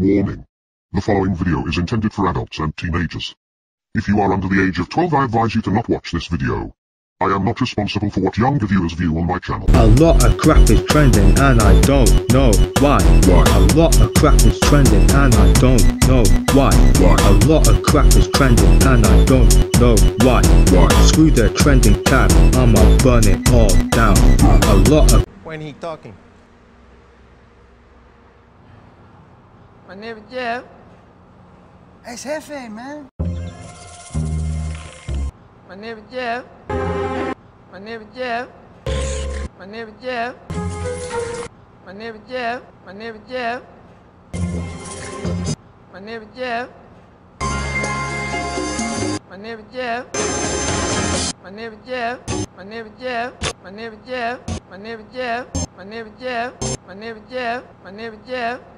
Warning. The following video is intended for adults and teenagers. If you are under the age of 12 I advise you to not watch this video. I am not responsible for what younger viewers view on my channel. A lot of crap is trending and I don't know why. Why? A lot of crap is trending and I don't know why. Why? A lot of crap is trending and I don't know why. Why? Screw the trending tab, I'ma burn it all down. A lot of when he talking. My name is Jeff. Es jefe, man. My name is Jeff. My name is Jeff. My name is Jeff. My name is Jeff. My name is Jeff. My name is Jeff. My name is Jeff. My name is Jeff. My name is Jeff. My name is Jeff. My name is Jeff. My name is Jeff. My name is Jeff. My name is Jeff. My name is Jeff.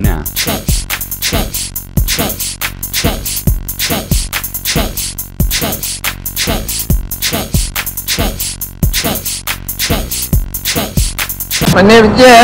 Now, chase, chase, chase, chase, chase, chase, chase, chase, chase, chase, chase, chase, chase, chase. My name is Jeff.